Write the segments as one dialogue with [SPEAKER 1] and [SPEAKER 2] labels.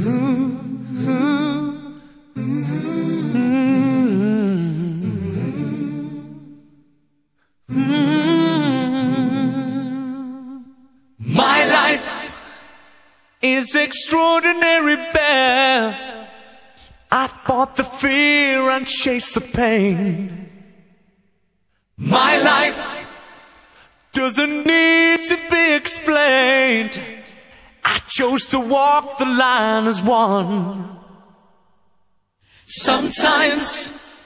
[SPEAKER 1] My life is extraordinary bear. I fought the fear and chased the pain. My life doesn't need to be explained. I chose to walk the line as one. Sometimes,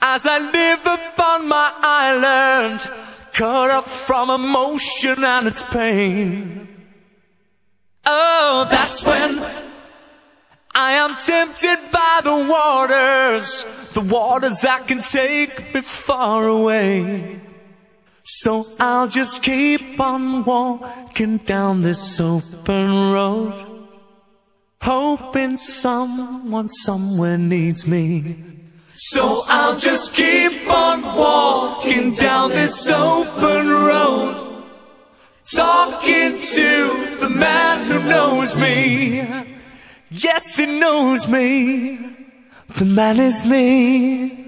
[SPEAKER 1] as I live upon my island, cut off from emotion and its pain. Oh, that's when I am tempted by the waters, the waters that can take me far away. So I'll just keep on walking down this open road, hoping someone somewhere needs me. So I'll just keep on walking down this open road, talking to the man who knows me. Yes, he knows me. The man is me.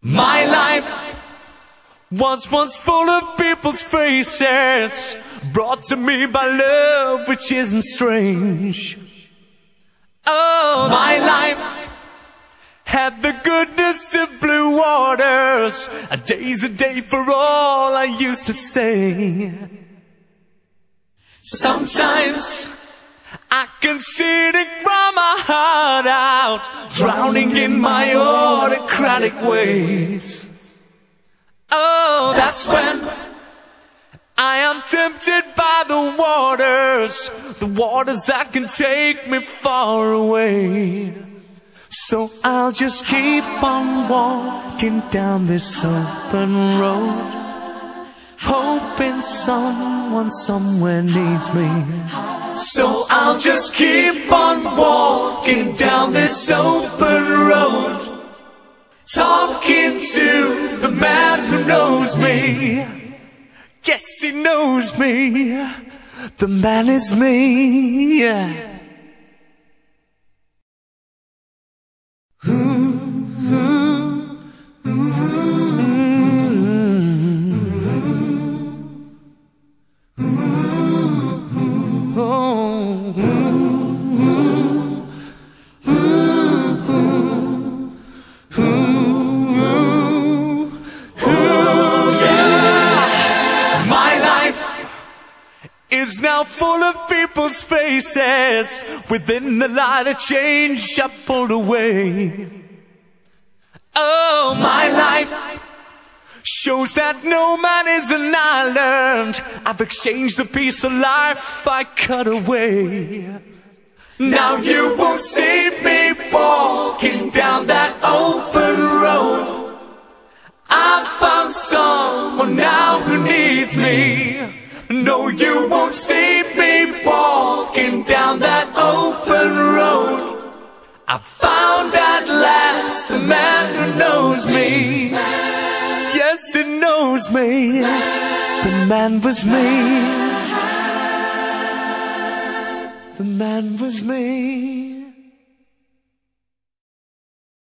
[SPEAKER 1] My life was once full of people's faces, brought to me by love, which isn't strange. Oh, my life had the goodness of blue waters. A day's a day for all I used to say. Sometimes I can see it cry my heart out, drowning in my autocratic ways. Oh, that's when I am tempted by the waters, the waters that can take me far away. So I'll just keep on walking down this open road, hoping someone somewhere needs me. So I'll just keep on walking down this open road, talking to the man knows me. Yes, he knows me. The man is me. My is now full of people's faces. Within the light of change, I pulled away. Oh, my life shows that no man is an island. I've exchanged the piece of life I cut away. Now you won't see me walking down that open road. I've found someone now who needs me. No, you won't see me walking down that open road. I found at last the man who knows me. Yes, he knows me. The man was me. The man was me.